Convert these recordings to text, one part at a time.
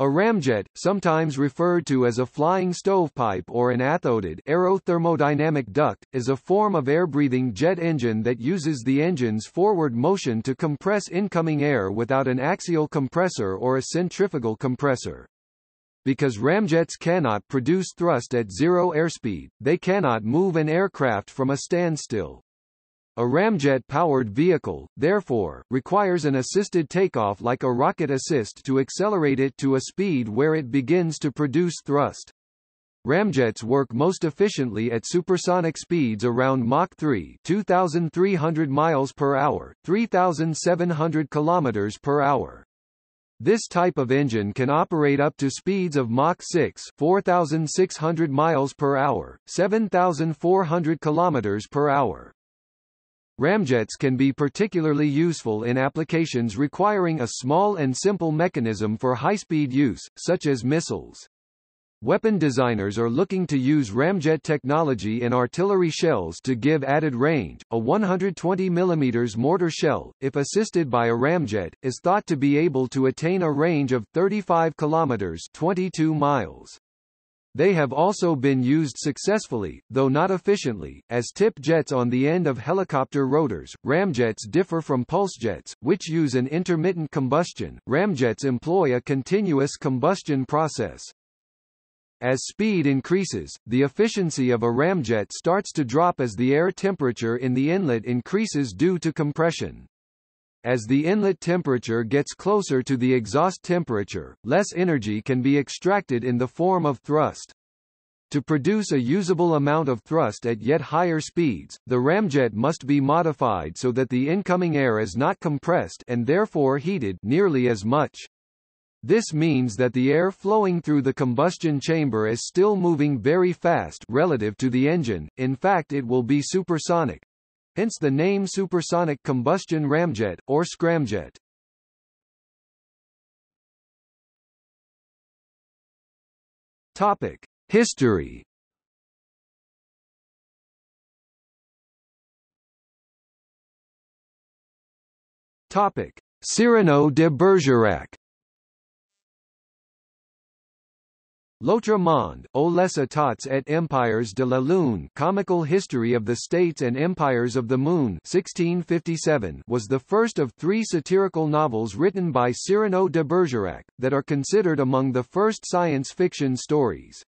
A ramjet, sometimes referred to as a flying stovepipe or an athodyd aerothermodynamic duct, is a form of air-breathing jet engine that uses the engine's forward motion to compress incoming air without an axial compressor or a centrifugal compressor. Because ramjets cannot produce thrust at zero airspeed, they cannot move an aircraft from a standstill. A ramjet-powered vehicle, therefore, requires an assisted takeoff like a rocket assist to accelerate it to a speed where it begins to produce thrust. Ramjets work most efficiently at supersonic speeds around Mach 3, 2300 miles per hour, 3700 kilometers per hour. This type of engine can operate up to speeds of Mach 6, 4600 miles per hour, 7400 kilometers per hour. Ramjets can be particularly useful in applications requiring a small and simple mechanism for high-speed use, such as missiles. Weapon designers are looking to use ramjet technology in artillery shells to give added range. A 120 mm mortar shell, if assisted by a ramjet, is thought to be able to attain a range of 35 km 22 miles. They have also been used successfully, though not efficiently, as tip jets on the end of helicopter rotors. Ramjets differ from pulsejets, which use an intermittent combustion. Ramjets employ a continuous combustion process. As speed increases, the efficiency of a ramjet starts to drop as the air temperature in the inlet increases due to compression. As the inlet temperature gets closer to the exhaust temperature, less energy can be extracted in the form of thrust. To produce a usable amount of thrust at yet higher speeds, the ramjet must be modified so that the incoming air is not compressed and therefore heated nearly as much. This means that the air flowing through the combustion chamber is still moving very fast relative to the engine, in fact it will be supersonic, Hence the name supersonic combustion ramjet, or scramjet. Topic. History Topic. Cyrano de Bergerac L'autre monde, ou les états et empires de la Lune Comical History of the States and Empires of the Moon 1657 was the first of three satirical novels written by Cyrano de Bergerac, that are considered among the first science fiction stories.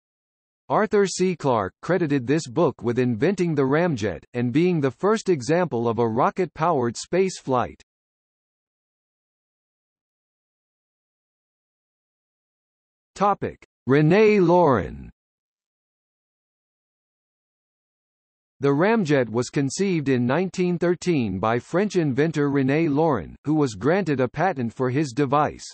Arthur C. Clarke credited this book with inventing the ramjet, and being the first example of a rocket-powered space flight. Topic. René Lorin The ramjet was conceived in 1913 by French inventor René Lorin, who was granted a patent for his device.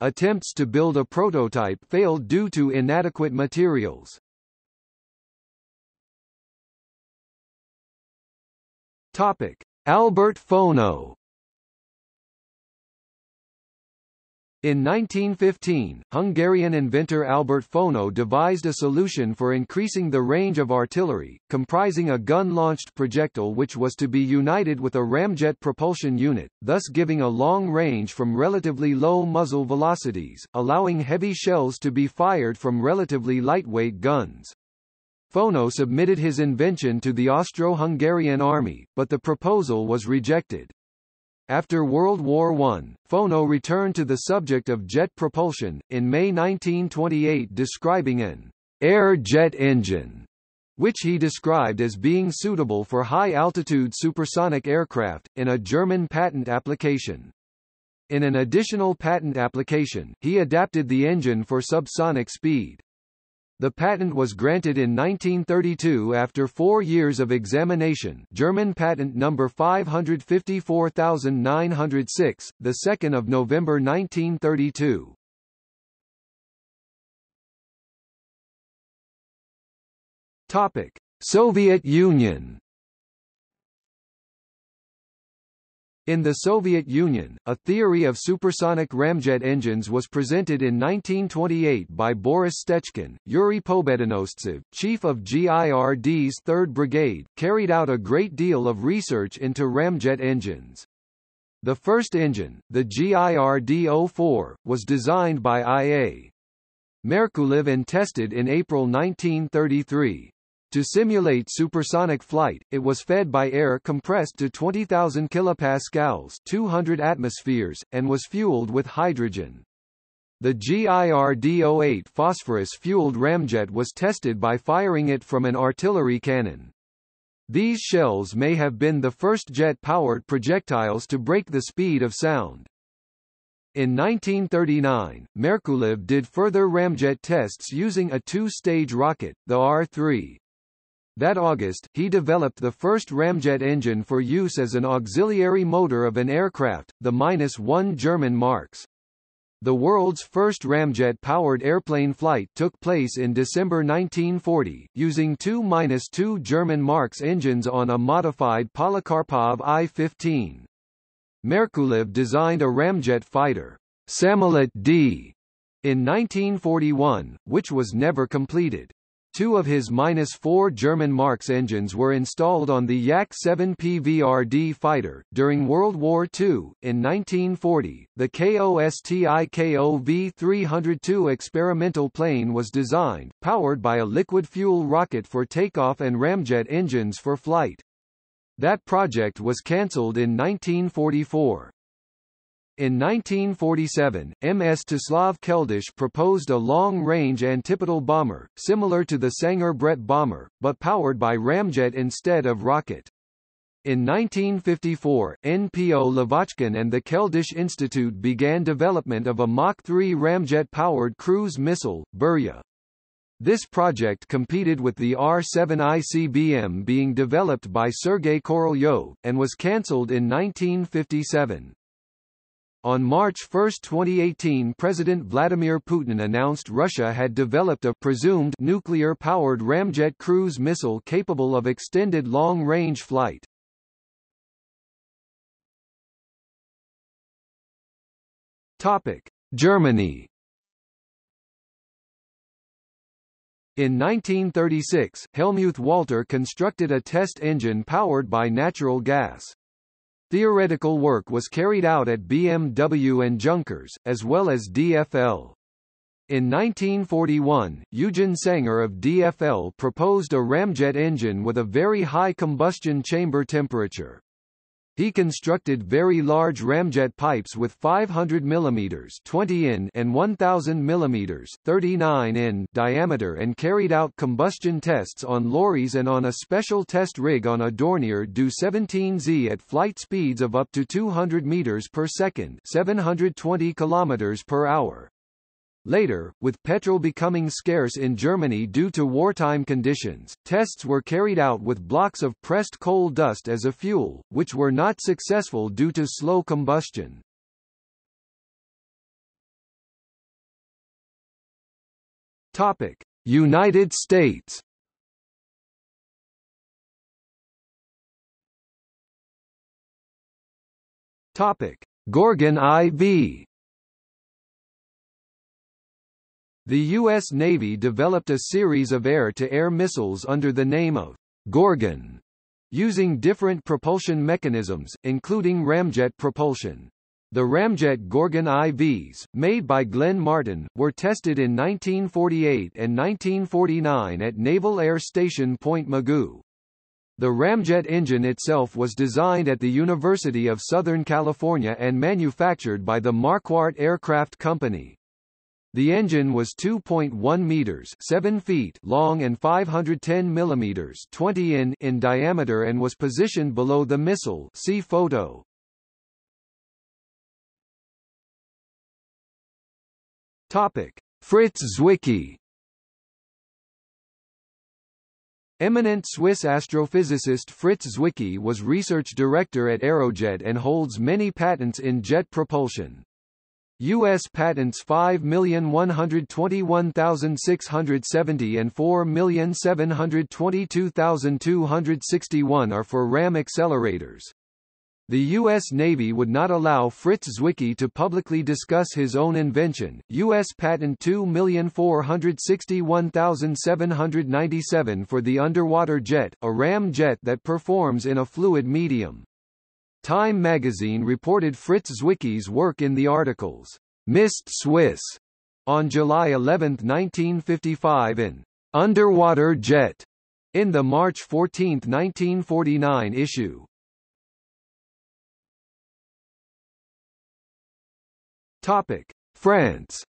Attempts to build a prototype failed due to inadequate materials. Topic: Albert Fonó In 1915, Hungarian inventor Albert Fonó devised a solution for increasing the range of artillery, comprising a gun-launched projectile which was to be united with a ramjet propulsion unit, thus giving a long range from relatively low muzzle velocities, allowing heavy shells to be fired from relatively lightweight guns. Fonó submitted his invention to the Austro-Hungarian army, but the proposal was rejected. After World War I, Fonó returned to the subject of jet propulsion, in May 1928 describing an air jet engine, which he described as being suitable for high-altitude supersonic aircraft, in a German patent application. In an additional patent application, he adapted the engine for subsonic speed. The patent was granted in 1932 after four years of examination German patent number 554906, 2 November 1932. Topic. Soviet Union In the Soviet Union, a theory of supersonic ramjet engines was presented in 1928 by Boris Stechkin. Yuri Pobedonostsev, chief of GIRD's 3rd Brigade, carried out a great deal of research into ramjet engines. The first engine, the GIRD-04, was designed by I.A. Merkulov and tested in April 1933. To simulate supersonic flight, it was fed by air compressed to 20,000 kilopascals 200 atmospheres, and was fueled with hydrogen. The GIRD-08 phosphorus-fueled ramjet was tested by firing it from an artillery cannon. These shells may have been the first jet-powered projectiles to break the speed of sound. In 1939, Merkulov did further ramjet tests using a two-stage rocket, the R-3. That August, he developed the first ramjet engine for use as an auxiliary motor of an aircraft, the -1 German Marks. The world's first ramjet-powered airplane flight took place in December 1940, using two -2 German Marks engines on a modified Polikarpov I-15. Merkulov designed a ramjet fighter, Samolet D, in 1941, which was never completed. Two of his -4 German Marks engines were installed on the Yak-7 PVRD fighter. During World War II, in 1940, the KOSTIKO-V302 experimental plane was designed, powered by a liquid fuel rocket for takeoff and ramjet engines for flight. That project was cancelled in 1944. In 1947, Mstislav Keldysh proposed a long-range antipodal bomber, similar to the Sanger Bredt bomber, but powered by ramjet instead of rocket. In 1954, NPO Lavochkin and the Keldysh Institute began development of a Mach 3 ramjet-powered cruise missile, Burya. This project competed with the R-7 ICBM being developed by Sergei Korolyov, and was cancelled in 1957. On March 1, 2018 President Vladimir Putin announced Russia had developed a presumed nuclear-powered ramjet cruise missile capable of extended long-range flight. Topic: Germany. In 1936, Hellmuth Walter constructed a test engine powered by natural gas. Theoretical work was carried out at BMW and Junkers, as well as DFL. In 1941, Eugen Sanger of DFL proposed a ramjet engine with a very high combustion chamber temperature. He constructed very large ramjet pipes with 500 mm 20 in and 1000 mm 39 in diameter and carried out combustion tests on lorries and on a special test rig on a Dornier Do 17Z at flight speeds of up to 200 meters per second, 720 kilometers per hour. Later, with petrol becoming scarce in Germany due to wartime conditions, tests were carried out with blocks of pressed coal dust as a fuel, which were not successful due to slow combustion. Topic: United States. Topic: Gorgon IV. The U.S. Navy developed a series of air-to-air -air missiles under the name of Gorgon, using different propulsion mechanisms, including ramjet propulsion. The ramjet Gorgon IVs, made by Glenn Martin, were tested in 1948 and 1949 at Naval Air Station Point Mugu. The ramjet engine itself was designed at the University of Southern California and manufactured by the Marquardt Aircraft Company. The engine was 2.1 meters 7 feet long and 510 millimeters 20 in in diameter and was positioned below the missile see photo. Topic: Fritz Zwicky Eminent Swiss astrophysicist Fritz Zwicky was research director at Aerojet and holds many patents in jet propulsion. U.S. patents 5,121,670 and 4,722,261 are for RAM accelerators. The U.S. Navy would not allow Fritz Zwicky to publicly discuss his own invention, U.S. Patent 2,461,797 for the underwater jet, a ram jet that performs in a fluid medium. Time magazine reported Fritz Zwicky's work in the articles, Missed Swiss, on July 11, 1955 in Underwater Jet, in the March 14, 1949 issue. Topic: France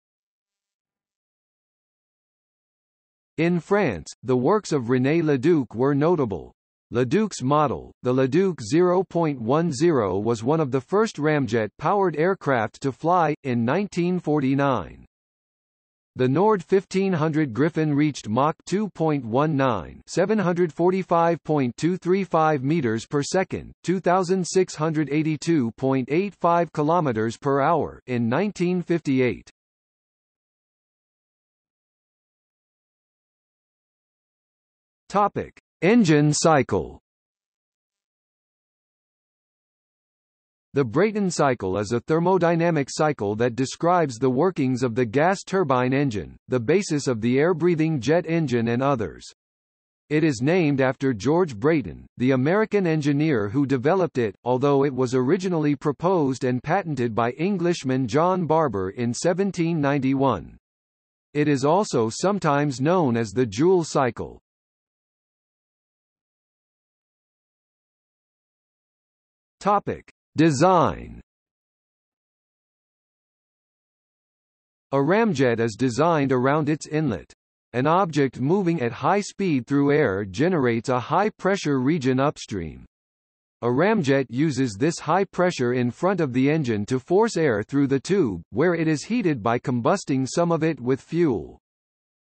In France, the works of René Leduc were notable. Leduc's model, the Leduc 0.10 was one of the first ramjet-powered aircraft to fly, in 1949. The Nord 1500 Griffon reached Mach 2.19 745.235 meters per second, 2682.85 kilometers per hour in 1958. Topic: Engine cycle. The Brayton cycle is a thermodynamic cycle that describes the workings of the gas turbine engine, the basis of the air-breathing jet engine and others. It is named after George Brayton, the American engineer who developed it, although it was originally proposed and patented by Englishman John Barber in 1791. It is also sometimes known as the Joule cycle. Topic: Design. A ramjet is designed around its inlet. An object moving at high speed through air generates a high-pressure region upstream. A ramjet uses this high pressure in front of the engine to force air through the tube, where it is heated by combusting some of it with fuel.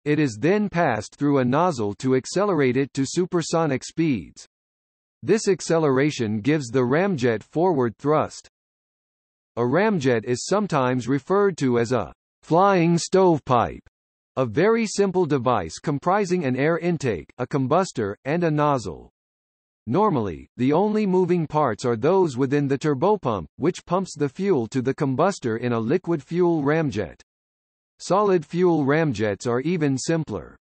It is then passed through a nozzle to accelerate it to supersonic speeds. This acceleration gives the ramjet forward thrust. A ramjet is sometimes referred to as a flying stovepipe, a very simple device comprising an air intake, a combustor, and a nozzle. Normally, the only moving parts are those within the turbopump, which pumps the fuel to the combustor in a liquid fuel ramjet. Solid fuel ramjets are even simpler.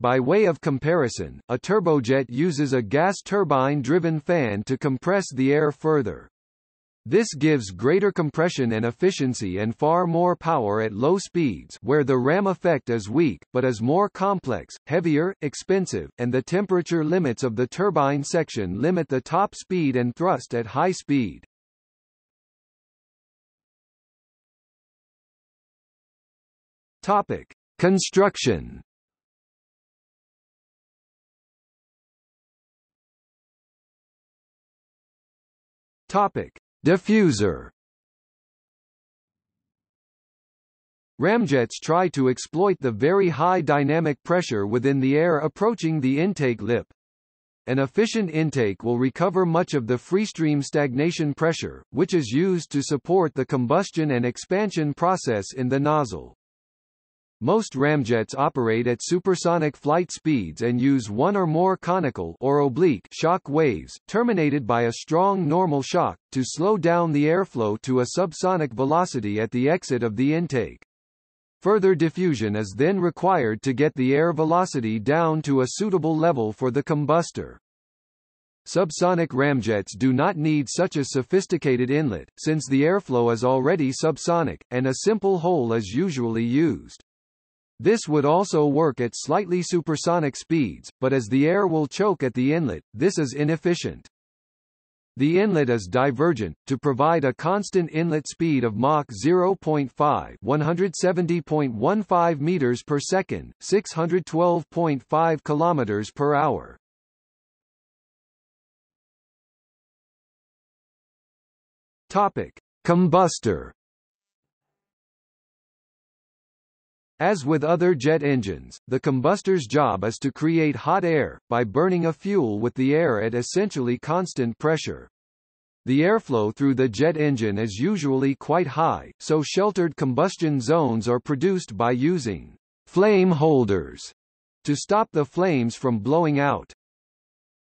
By way of comparison, a turbojet uses a gas turbine-driven fan to compress the air further. This gives greater compression and efficiency and far more power at low speeds where the ram effect is weak, but is more complex, heavier, expensive, and the temperature limits of the turbine section limit the top speed and thrust at high speed. Topic. Construction Topic: Diffuser. Ramjets try to exploit the very high dynamic pressure within the air approaching the intake lip. An efficient intake will recover much of the freestream stagnation pressure, which is used to support the combustion and expansion process in the nozzle. Most ramjets operate at supersonic flight speeds and use one or more conical or oblique shock waves, terminated by a strong normal shock, to slow down the airflow to a subsonic velocity at the exit of the intake. Further diffusion is then required to get the air velocity down to a suitable level for the combustor. Subsonic ramjets do not need such a sophisticated inlet, since the airflow is already subsonic, and a simple hole is usually used. This would also work at slightly supersonic speeds, but as the air will choke at the inlet, this is inefficient. The inlet is divergent, to provide a constant inlet speed of Mach 0.5 170.15 meters per second, 612.5 kilometers per hour. Topic: Combustor As with other jet engines, the combustor's job is to create hot air, by burning a fuel with the air at essentially constant pressure. The airflow through the jet engine is usually quite high, so sheltered combustion zones are produced by using flame holders to stop the flames from blowing out.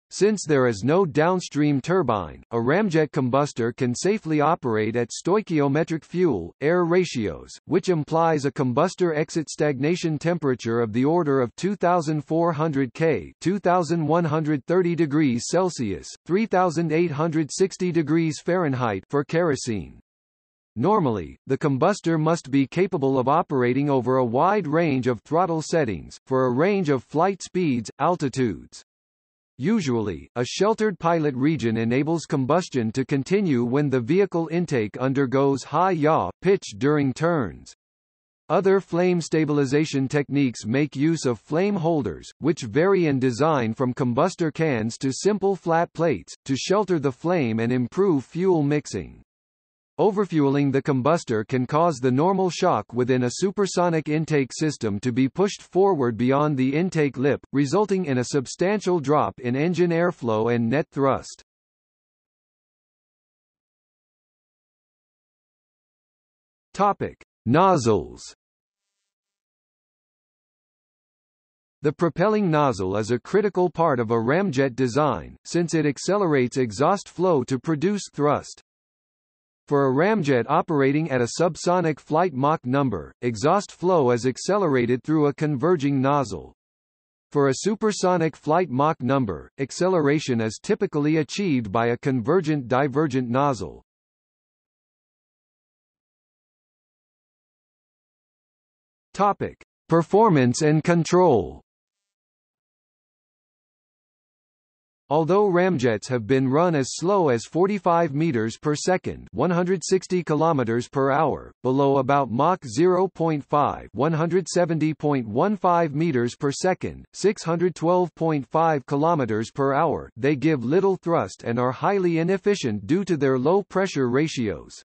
Since there is no downstream turbine, a ramjet combustor can safely operate at stoichiometric fuel-air ratios, which implies a combustor exit stagnation temperature of the order of 2400 K 2130 degrees Celsius, 3860 degrees Fahrenheit for kerosene. Normally, the combustor must be capable of operating over a wide range of throttle settings, for a range of flight speeds, altitudes. Usually, a sheltered pilot region enables combustion to continue when the vehicle intake undergoes high yaw, pitch during turns. Other flame stabilization techniques make use of flame holders, which vary in design from combustor cans to simple flat plates, to shelter the flame and improve fuel mixing. Overfueling the combustor can cause the normal shock within a supersonic intake system to be pushed forward beyond the intake lip, resulting in a substantial drop in engine airflow and net thrust. Topic: Nozzles. The propelling nozzle is a critical part of a ramjet design, since it accelerates exhaust flow to produce thrust. For a ramjet operating at a subsonic flight Mach number, exhaust flow is accelerated through a converging nozzle. For a supersonic flight Mach number, acceleration is typically achieved by a convergent-divergent nozzle. Topic: Performance and control. Although ramjets have been run as slow as 45 meters per second, 160 kilometers per hour, below about Mach 0.5, 170.15 meters per second, 612.5 kilometers per hour, they give little thrust and are highly inefficient due to their low pressure ratios.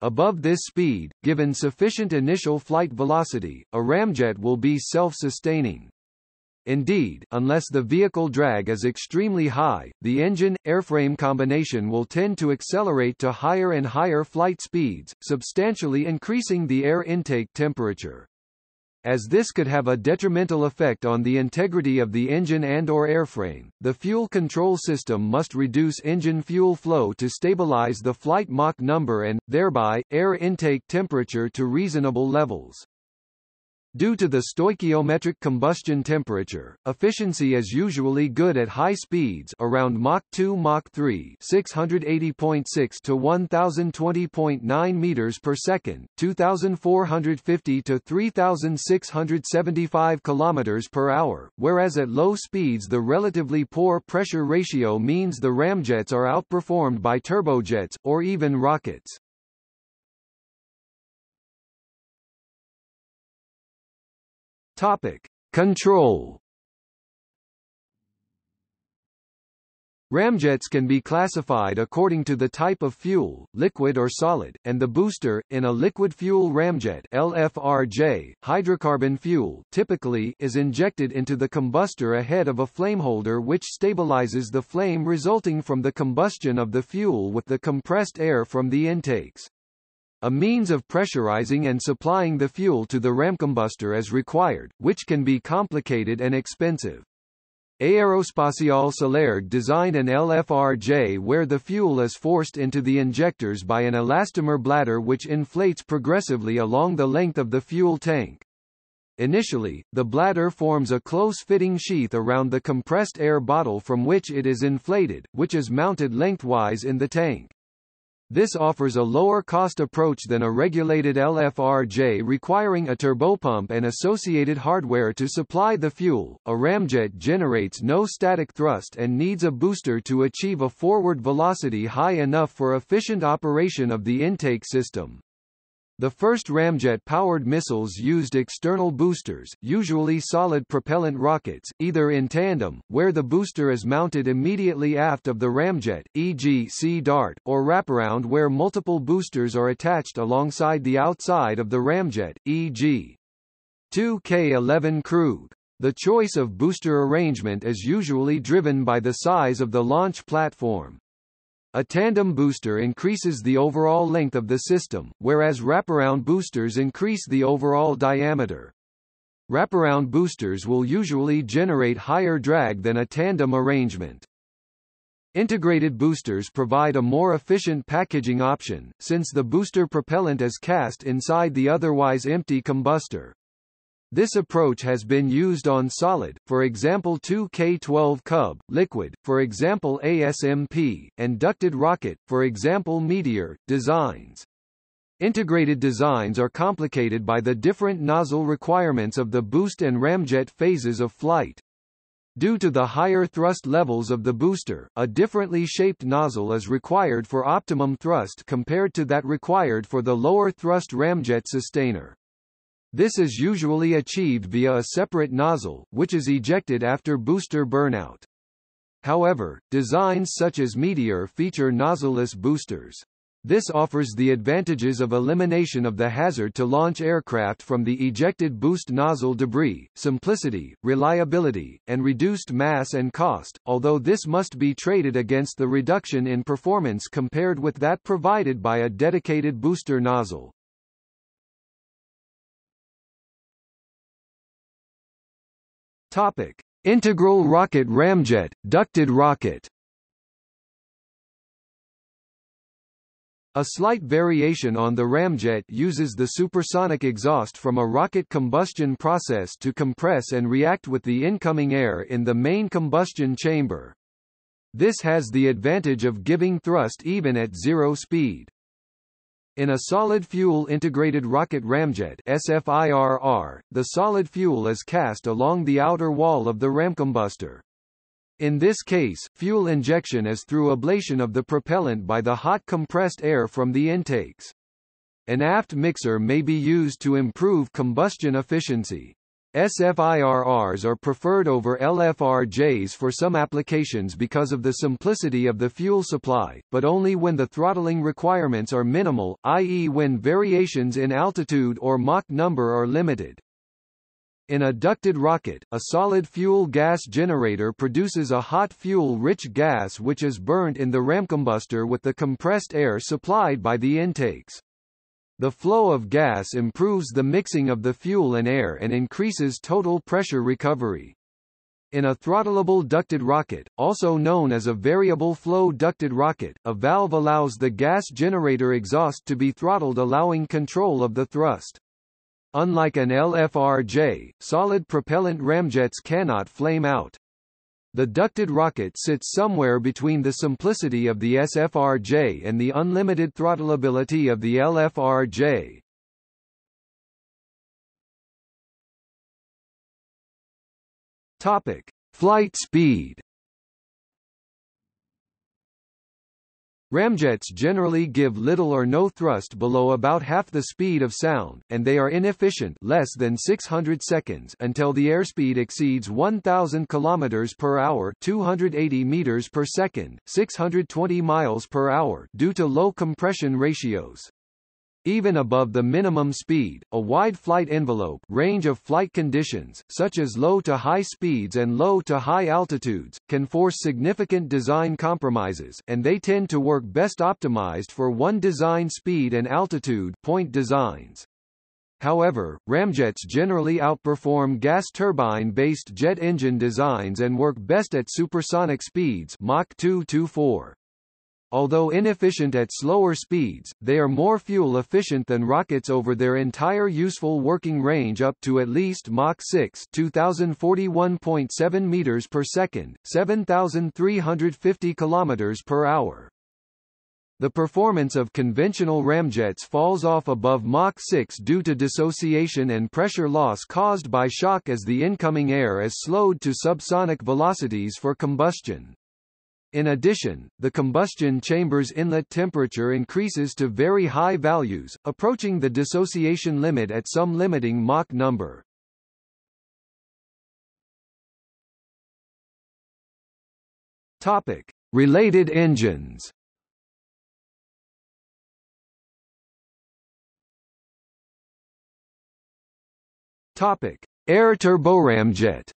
Above this speed, given sufficient initial flight velocity, a ramjet will be self-sustaining. Indeed, unless the vehicle drag is extremely high, the engine-airframe combination will tend to accelerate to higher and higher flight speeds, substantially increasing the air intake temperature. As this could have a detrimental effect on the integrity of the engine and or airframe, the fuel control system must reduce engine fuel flow to stabilize the flight Mach number and, thereby, air intake temperature to reasonable levels. Due to the stoichiometric combustion temperature, efficiency is usually good at high speeds around Mach 2 Mach 3 680.6 to 1020.9 meters per second, 2450 to 3675 kilometers per hour, whereas at low speeds the relatively poor pressure ratio means the ramjets are outperformed by turbojets, or even rockets. Topic: Control. Ramjets can be classified according to the type of fuel, liquid or solid, and the booster, in a liquid fuel ramjet LFRJ, hydrocarbon fuel typically is injected into the combustor ahead of a flameholder which stabilizes the flame resulting from the combustion of the fuel with the compressed air from the intakes. A means of pressurizing and supplying the fuel to the ramcombustor is required, which can be complicated and expensive. Aerospatiale Celerg designed an LFRJ where the fuel is forced into the injectors by an elastomer bladder which inflates progressively along the length of the fuel tank. Initially, the bladder forms a close-fitting sheath around the compressed air bottle from which it is inflated, which is mounted lengthwise in the tank. This offers a lower-cost approach than a regulated LFRJ requiring a turbopump and associated hardware to supply the fuel. A ramjet generates no static thrust and needs a booster to achieve a forward velocity high enough for efficient operation of the intake system. The first ramjet-powered missiles used external boosters, usually solid propellant rockets, either in tandem, where the booster is mounted immediately aft of the ramjet, e.g. Sea Dart, or wraparound where multiple boosters are attached alongside the outside of the ramjet, e.g. 2K-11 Krug. The choice of booster arrangement is usually driven by the size of the launch platform. A tandem booster increases the overall length of the system, whereas wraparound boosters increase the overall diameter. Wraparound boosters will usually generate higher drag than a tandem arrangement. Integrated boosters provide a more efficient packaging option, since the booster propellant is cast inside the otherwise empty combustor. This approach has been used on solid, for example 2K12 Kub, liquid, for example ASMP, and ducted rocket, for example Meteor, designs. Integrated designs are complicated by the different nozzle requirements of the boost and ramjet phases of flight. Due to the higher thrust levels of the booster, a differently shaped nozzle is required for optimum thrust compared to that required for the lower thrust ramjet sustainer. This is usually achieved via a separate nozzle, which is ejected after booster burnout. However, designs such as Meteor feature nozzleless boosters. This offers the advantages of elimination of the hazard to launch aircraft from the ejected boost nozzle debris, simplicity, reliability, and reduced mass and cost, although this must be traded against the reduction in performance compared with that provided by a dedicated booster nozzle. Topic: Integral rocket ramjet, ducted rocket. A slight variation on the ramjet uses the supersonic exhaust from a rocket combustion process to compress and react with the incoming air in the main combustion chamber. This has the advantage of giving thrust even at zero speed. In a solid-fuel integrated rocket ramjet SFIRR, the solid fuel is cast along the outer wall of the ramcombustor. In this case, fuel injection is through ablation of the propellant by the hot compressed air from the intakes. An aft mixer may be used to improve combustion efficiency. SFIRRs are preferred over LFRJs for some applications because of the simplicity of the fuel supply, but only when the throttling requirements are minimal, i.e. when variations in altitude or Mach number are limited. In a ducted rocket, a solid fuel gas generator produces a hot fuel-rich gas which is burnt in the ramcombustor with the compressed air supplied by the intakes. The flow of gas improves the mixing of the fuel and air and increases total pressure recovery. In a throttleable ducted rocket, also known as a variable flow ducted rocket, a valve allows the gas generator exhaust to be throttled allowing control of the thrust. Unlike an LFRJ, solid propellant ramjets cannot flame out. The ducted rocket sits somewhere between the simplicity of the SFRJ and the unlimited throttleability of the LFRJ. Topic: Flight speed. Ramjets generally give little or no thrust below about half the speed of sound, and they are inefficient less than 600 seconds until the airspeed exceeds 1000 km per hour 280 meters per second, 620 miles per hour due to low compression ratios. Even above the minimum speed, a wide flight envelope range of flight conditions, such as low to high speeds and low to high altitudes, can force significant design compromises, and they tend to work best optimized for one design speed and altitude point designs. However, ramjets generally outperform gas turbine-based jet engine designs and work best at supersonic speeds Mach 2 to 4. Although inefficient at slower speeds, they are more fuel efficient than rockets over their entire useful working range up to at least Mach 6 2041.7 meters per second, 7350 kilometers per hour. The performance of conventional ramjets falls off above Mach 6 due to dissociation and pressure loss caused by shock as the incoming air is slowed to subsonic velocities for combustion. In addition, the combustion chamber's inlet temperature increases to very high values, approaching the dissociation limit at some limiting Mach number. Topic: Related engines. Topic: Air turboramjet.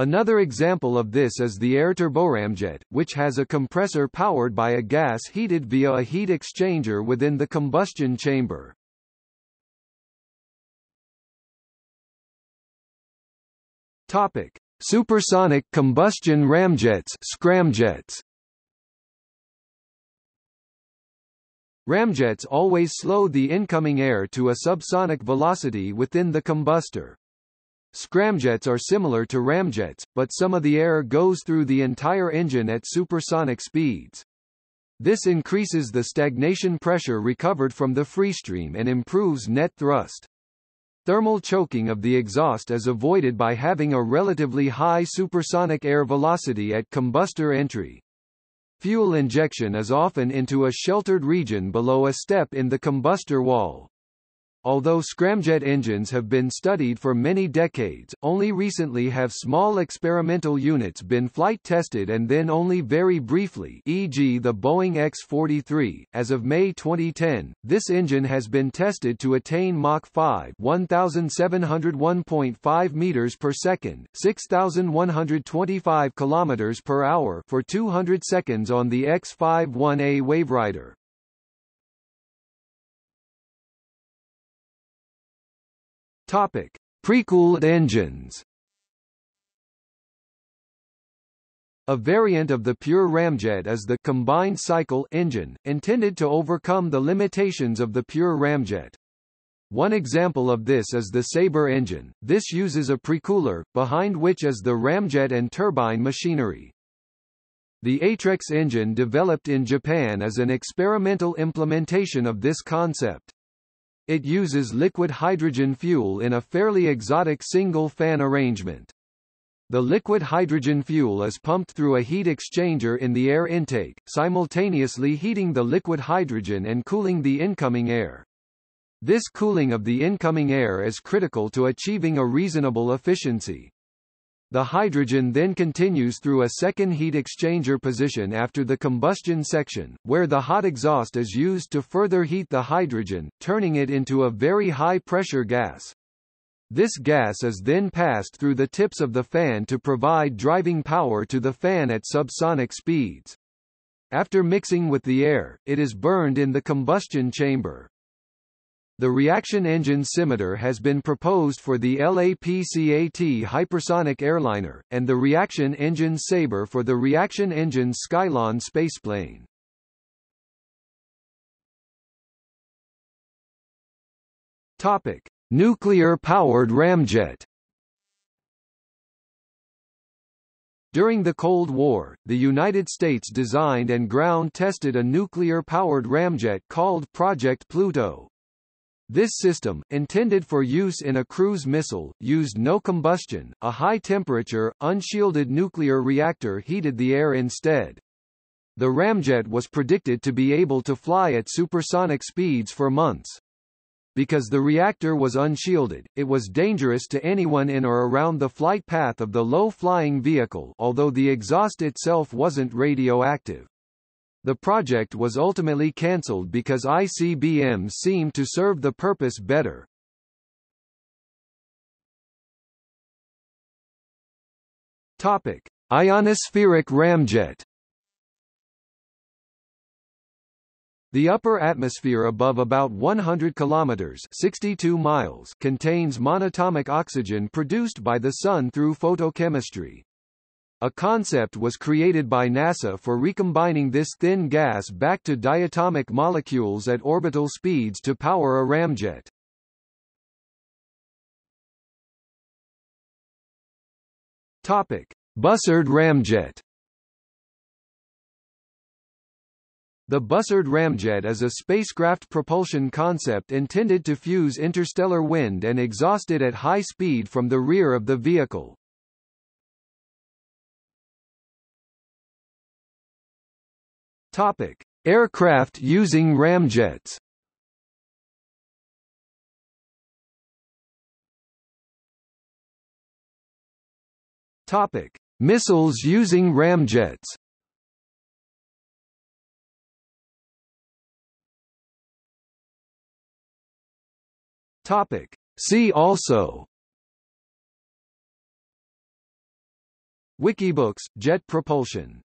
Another example of this is the air turboramjet, which has a compressor powered by a gas heated via a heat exchanger within the combustion chamber. Topic: Supersonic combustion ramjets, scramjets. Ramjets always slow the incoming air to a subsonic velocity within the combustor. Scramjets are similar to ramjets, but some of the air goes through the entire engine at supersonic speeds. This increases the stagnation pressure recovered from the freestream and improves net thrust. Thermal choking of the exhaust is avoided by having a relatively high supersonic air velocity at combustor entry. Fuel injection is often into a sheltered region below a step in the combustor wall. Although scramjet engines have been studied for many decades, only recently have small experimental units been flight tested and then only very briefly e.g. the Boeing X-43. As of May 2010, this engine has been tested to attain Mach 5 1701.5 meters per second, 6125 kilometers per hour for 200 seconds on the X-51A Waverider. Topic: Precooled engines. A variant of the pure ramjet is the combined cycle engine, intended to overcome the limitations of the pure ramjet. One example of this is the Sabre engine. This uses a precooler, behind which is the ramjet and turbine machinery. The Atrex engine developed in Japan is an experimental implementation of this concept. It uses liquid hydrogen fuel in a fairly exotic single-fan arrangement. The liquid hydrogen fuel is pumped through a heat exchanger in the air intake, simultaneously heating the liquid hydrogen and cooling the incoming air. This cooling of the incoming air is critical to achieving a reasonable efficiency. The hydrogen then continues through a second heat exchanger position after the combustion section, where the hot exhaust is used to further heat the hydrogen, turning it into a very high-pressure gas. This gas is then passed through the tips of the fan to provide driving power to the fan at subsonic speeds. After mixing with the air, it is burned in the combustion chamber. The reaction engine scimitar has been proposed for the LAPCAT hypersonic airliner, and the reaction engine Sabre for the reaction engine Skylon spaceplane. Topic: Nuclear-powered ramjet. During the Cold War, the United States designed and ground-tested a nuclear-powered ramjet called Project Pluto. This system, intended for use in a cruise missile, used no combustion, a high-temperature, unshielded nuclear reactor heated the air instead. The ramjet was predicted to be able to fly at supersonic speeds for months. Because the reactor was unshielded, it was dangerous to anyone in or around the flight path of the low-flying vehicle although the exhaust itself wasn't radioactive. The project was ultimately cancelled because ICBMs seemed to serve the purpose better. Topic: Ionospheric ramjet. The upper atmosphere above about 100 kilometers (62 miles) contains monatomic oxygen produced by the sun through photochemistry. A concept was created by NASA for recombining this thin gas back to diatomic molecules at orbital speeds to power a ramjet. Topic: Bussard ramjet. The Bussard ramjet is a spacecraft propulsion concept intended to fuse interstellar wind and exhaust it at high speed from the rear of the vehicle. Topic: Aircraft using ramjets. Topic: Missiles using ramjets. Topic: See also. Wikibooks, jet propulsion